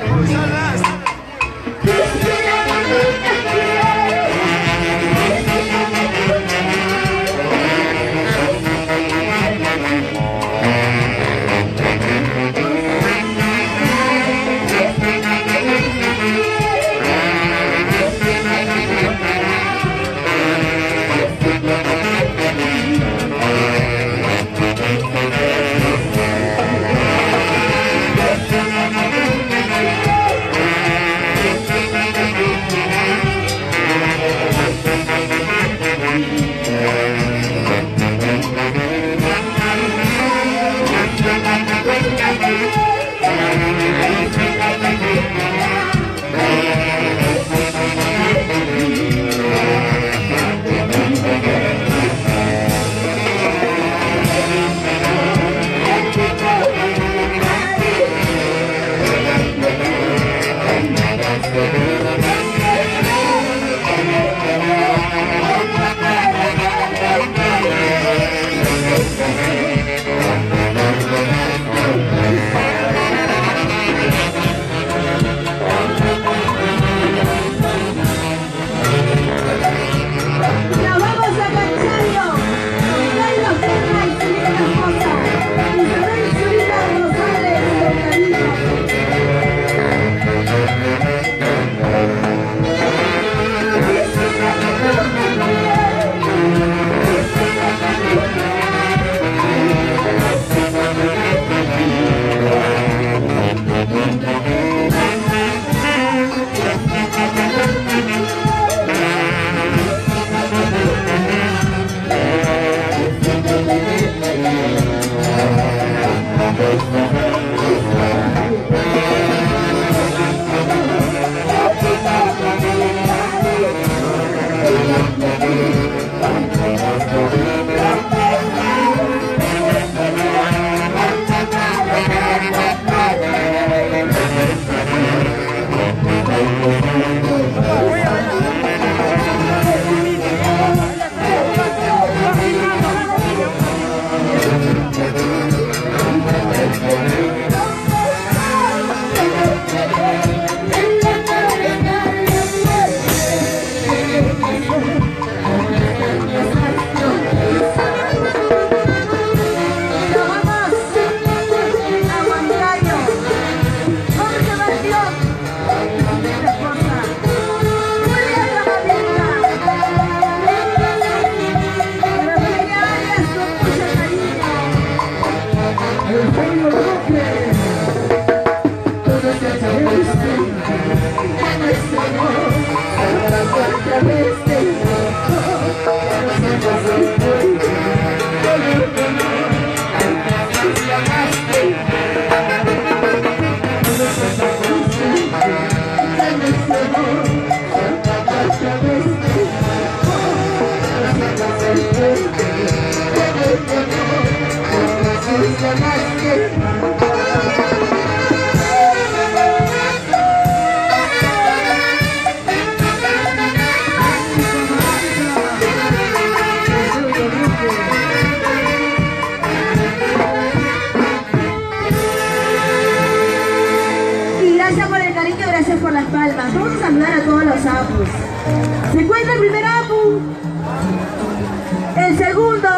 Y Vamos a saludar a todos los apus. Se encuentra el primer apu, el segundo,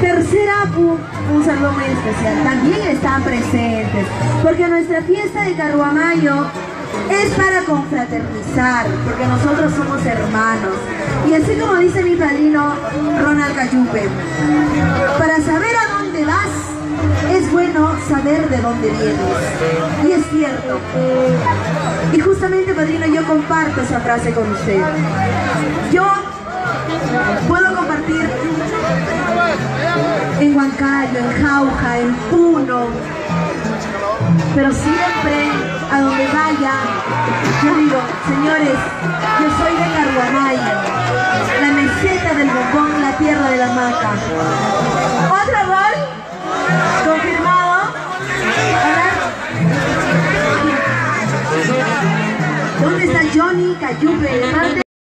tercer apu, un saludo muy especial. También están presentes, porque nuestra fiesta de Carhuamayo es para confraternizar, porque nosotros somos hermanos. Y así como dice mi padrino Ronald Cayupe, para saber a dónde vas, es bueno saber de dónde vienes. Y es cierto. Y justamente, padrino, yo comparto esa frase con usted. Yo puedo compartir en Huancayo, en Jauja, en Puno, pero siempre a donde vaya, yo digo, señores, yo soy de Carguamaya, la meseta del bombón, la tierra de la maca. ¿Otro gol? De parte